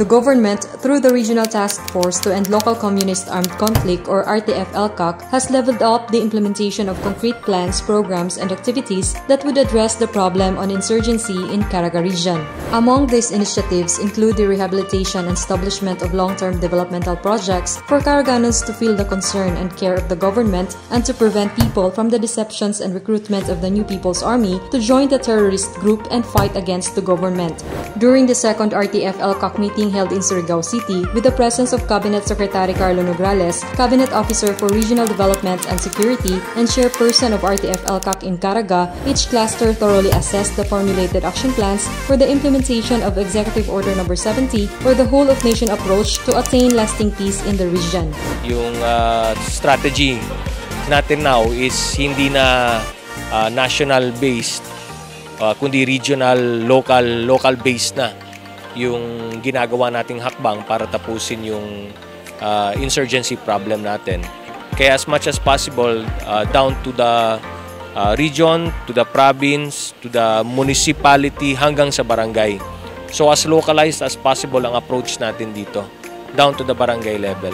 The government, through the Regional Task Force to End Local Communist Armed Conflict or RTF-LCAC, has leveled up the implementation of concrete plans, programs, and activities that would address the problem on insurgency in Caraga region. Among these initiatives include the rehabilitation and establishment of long-term developmental projects for Caraganos to feel the concern and care of the government and to prevent people from the deceptions and recruitment of the New People's Army to join the terrorist group and fight against the government. During the second RTF-LCAC meeting held in Surigao City with the presence of Cabinet Secretary Carlo Nograles, Cabinet Officer for Regional Development and Security, and Chairperson of RTF-LCAC in Caraga, each cluster thoroughly assessed the formulated action plans for the implementation of Executive Order No. 70 for the whole-of-nation approach to attain lasting peace in the region. Yung uh, strategy natin now is hindi na uh, national based uh, kundi regional, local, local based na yung ginagawa nating hakbang para tapusin yung uh, insurgency problem natin. Kaya as much as possible, uh, down to the uh, region, to the province, to the municipality, hanggang sa barangay. So as localized as possible ang approach natin dito, down to the barangay level.